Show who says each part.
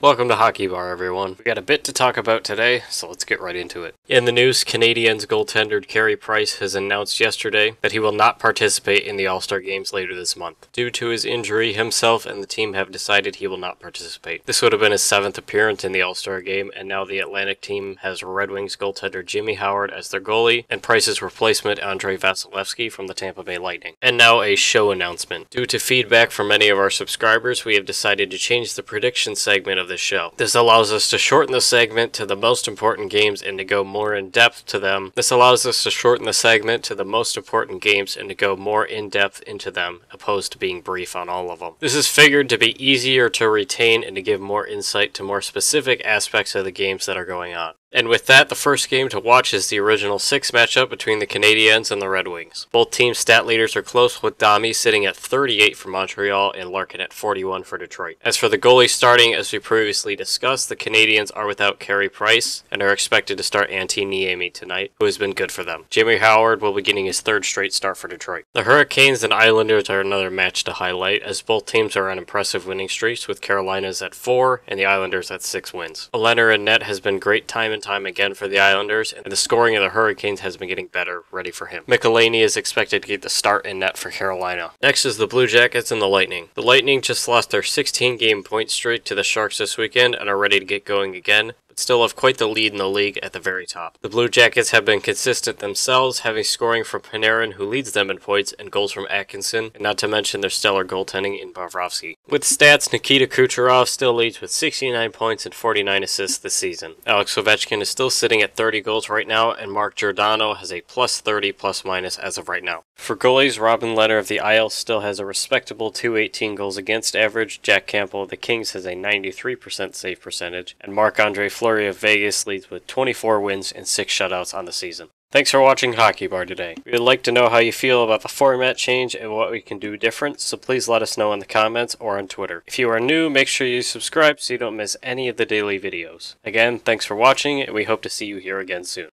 Speaker 1: Welcome to Hockey Bar, everyone. We got a bit to talk about today, so let's get right into it. In the news, Canadiens goaltender Carey Price has announced yesterday that he will not participate in the All Star games later this month. Due to his injury, himself and the team have decided he will not participate. This would have been his seventh appearance in the All Star game, and now the Atlantic team has Red Wings goaltender Jimmy Howard as their goalie, and Price's replacement Andrei Vasilevskiy from the Tampa Bay Lightning. And now a show announcement. Due to feedback from many of our subscribers, we have decided to change the prediction segment of this show. This allows us to shorten the segment to the most important games and to go more in depth to them. This allows us to shorten the segment to the most important games and to go more in depth into them, opposed to being brief on all of them. This is figured to be easier to retain and to give more insight to more specific aspects of the games that are going on. And with that, the first game to watch is the original six matchup between the Canadiens and the Red Wings. Both teams' stat leaders are close, with Domi sitting at 38 for Montreal and Larkin at 41 for Detroit. As for the goalie starting, as we previously discussed, the Canadiens are without Carey Price and are expected to start Antti Niemi tonight, who has been good for them. Jimmy Howard will be getting his third straight start for Detroit. The Hurricanes and Islanders are another match to highlight, as both teams are on impressive winning streaks, with Carolina's at four and the Islanders at six wins. Leonard net has been great time time again for the Islanders, and the scoring of the Hurricanes has been getting better, ready for him. McElhinney is expected to get the start in net for Carolina. Next is the Blue Jackets and the Lightning. The Lightning just lost their 16 game point streak to the Sharks this weekend and are ready to get going again still have quite the lead in the league at the very top. The Blue Jackets have been consistent themselves, having scoring from Panarin, who leads them in points, and goals from Atkinson, and not to mention their stellar goaltending in Bobrovsky. With stats, Nikita Kucherov still leads with 69 points and 49 assists this season. Alex Ovechkin is still sitting at 30 goals right now, and Mark Giordano has a plus 30 plus minus as of right now. For goalies, Robin Lehner of the Isles still has a respectable 218 goals against average. Jack Campbell of the Kings has a 93% save percentage, and Marc Andre Fleury Fleury of Vegas leads with 24 wins and 6 shutouts on the season. Thanks for watching Hockey Bar today. We would like to know how you feel about the format change and what we can do different, so please let us know in the comments or on Twitter. If you are new, make sure you subscribe so you don't miss any of the daily videos. Again, thanks for watching, and we hope to see you here again soon.